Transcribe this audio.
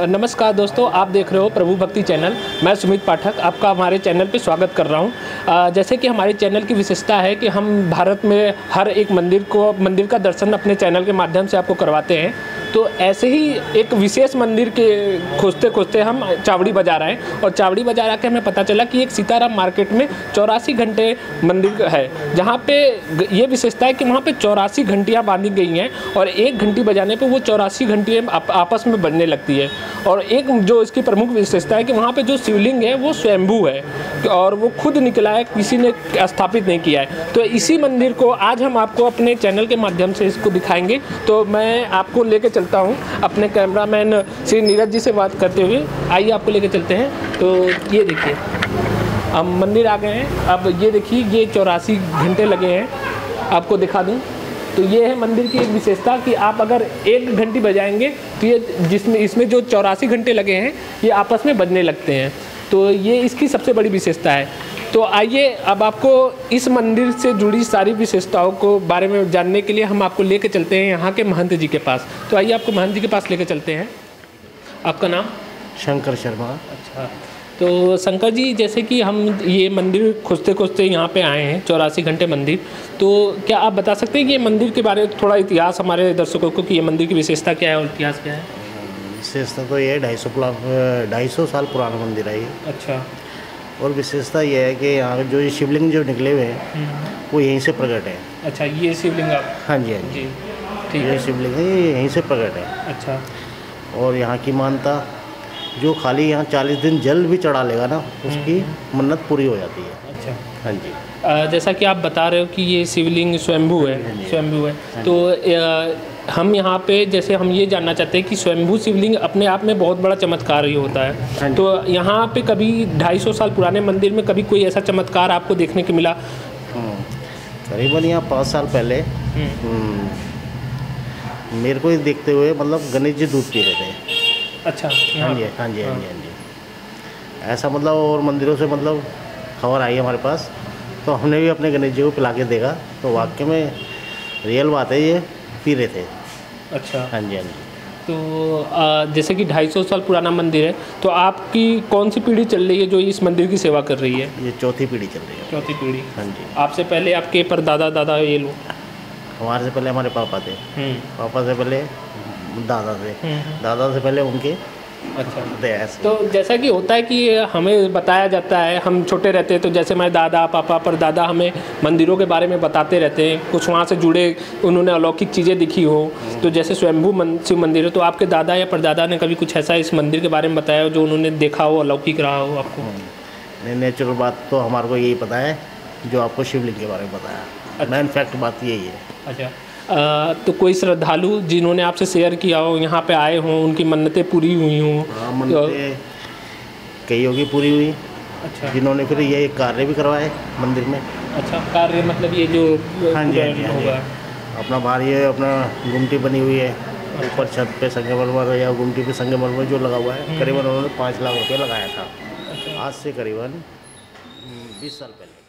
नमस्कार दोस्तों, आप देख रहे हो प्रभु भक्ति चैनल। मैं सुमित पाठक आपका हमारे चैनल पर स्वागत कर रहा हूँ। जैसे कि हमारे चैनल की विशेषता है कि हम भारत में हर एक मंदिर को, मंदिर का दर्शन अपने चैनल के माध्यम से आपको करवाते हैं। तो ऐसे ही एक विशेष मंदिर के खोजते खोजते हम चावड़ी बाज़ार आए और चावड़ी बाज़ार आके हमें पता चला कि एक सीताराम मार्केट में चौरासी घंटे मंदिर है जहाँ पे ये विशेषता है कि वहाँ पे चौरासी घंटियाँ बांधी गई हैं और एक घंटी बजाने पे वो चौरासी घंटियाँ आप, आपस में बजने लगती है। और एक जो इसकी प्रमुख विशेषता है कि वहाँ पे जो शिवलिंग है वो स्वयंभू है और वो खुद निकला है किसी ने स्थापित नहीं किया है। तो इसी मंदिर को आज हम आपको अपने चैनल के माध्यम से इसको दिखाएँगे। तो मैं आपको लेके चलता हूँ। अपने कैमरामैन श्री नीरज जी से बात करते हुए आइए, आपको लेके चलते हैं। तो ये देखिए, हम मंदिर आ गए हैं। अब ये देखिए, ये चौरासी घंटे लगे हैं। आपको दिखा दूँ। तो ये है मंदिर की एक विशेषता कि आप अगर एक घंटी बजाएँगे तो ये जिसमें, इसमें जो चौरासी घंटे लगे हैं, ये आपस में बजने लगते हैं। तो ये इसकी सबसे बड़ी विशेषता है। तो आइए अब आपको इस मंदिर से जुड़ी सारी विशेषताओं को बारे में जानने के लिए हम आपको लेके चलते हैं यहाँ के महंत जी के पास। तो आइए आपको महंत जी के पास लेके चलते हैं। आपका नाम? शंकर शर्मा। अच्छा। तो शंकर जी जैसे कि हम ये मंदिर खोजते खोजते यहाँ पे आए हैं चौरासी घंटे मंदिर। तो क्या आप बता सकते हैं कि ये मंदिर के बारे में थोड़ा इतिहास हमारे दर्शकों को कि ये मंदिर की विशेषता क्या है और इतिहास क्या है? विशेषता तो ये ढाई सौ ढाई सौ साल पुराना मंदिर है ये। अच्छा। और विशेषता यह है कि यहाँ जो ये शिवलिंग जो निकले हुए हैं वो यहीं से प्रकट है। अच्छा ये शिवलिंग आप? हाँ जी हाँ जी। ठीक है। शिवलिंग है ये यहीं से प्रकट है। अच्छा। और यहाँ की मानता जो खाली यहाँ चालीस दिन जल भी चढ़ा लेगा ना उसकी मन्नत पूरी हो जाती है। अच्छा। हाँ जी। अ, जैसा कि आप बता रहे हो कि ये शिवलिंग स्वयंभू है हाँ स्वयंभू है। तो अ, हम यहाँ पे जैसे हम ये जानना चाहते हैं कि स्वयंभू शिवलिंग अपने आप में बहुत बड़ा चमत्कार ही होता हाँ। है तो यहाँ पे कभी 250 साल पुराने मंदिर में कभी कोई ऐसा चमत्कार आपको देखने को मिला? हम्म। करीबन यहाँ पाँच साल पहले हम्म, मेरे को ही देखते हुए मतलब गणेश जी दूध पी रहे थे। अच्छा हाँ जी हाँ जी हाँ जी हाँ जी। ऐसा मतलब और मंदिरों से मतलब खबर आई हमारे पास तो हमने भी अपने गणेश जी को पिला के देखा तो वाक्य में रियल बात है ये। पी रहे थे। अच्छा। हाँ जी हाँ जी। तो जैसे कि 250 साल पुराना मंदिर है तो आपकी कौन सी पीढ़ी चल रही है जो इस मंदिर की सेवा कर रही है? ये चौथी पीढ़ी चल रही है। चौथी पीढ़ी। हाँ जी। आपसे पहले आपके पर दादा दादा ये लोग? हमारे से पहले हमारे पापा थे। हम्म, पापा से पहले दादा थे। हम्म, दादा से पहले उनके अच्छा। तो जैसा कि होता है कि हमें बताया जाता है हम छोटे रहते हैं तो जैसे हमारे दादा पापा पर दादा हमें मंदिरों के बारे में बताते रहते हैं कुछ वहाँ से जुड़े उन्होंने अलौकिक चीज़ें दिखी हो। तो जैसे स्वयंभू मन, शिव मंदिर है तो आपके दादा या परदादा ने कभी कुछ ऐसा इस मंदिर के बारे में बताया हो जो उन्होंने देखा हो अलौकिक रहा हो आपको? नहीं नेचुरल बात तो हमारे को यही पता है जो आपको शिवलिंग के बारे में बताया। मैन फैक्ट बात यही है। अच्छा। तो कोई श्रद्धालु जिन्होंने आपसे शेयर किया हो यहाँ पे आए हों उनकी मन्नतें पूरी हुई हों हाँ मन्नतें कईयों की पूरी हुई। अच्छा। जिन्होंने फिर ये कार्य भी करवाए मंदिर में। अच्छा कार्य मतलब ये जो हाँ जी, हाँ जी, हाँ होगा। अपना बाहर ये अपना गुमटी बनी हुई है। ऊपर छत पे संगमरमर या गुमटी पे संगमरमर जो लगा हुआ है करीबन उन्होंने पाँच लाख रुपये लगाया था। आज से करीबन बीस साल पहले।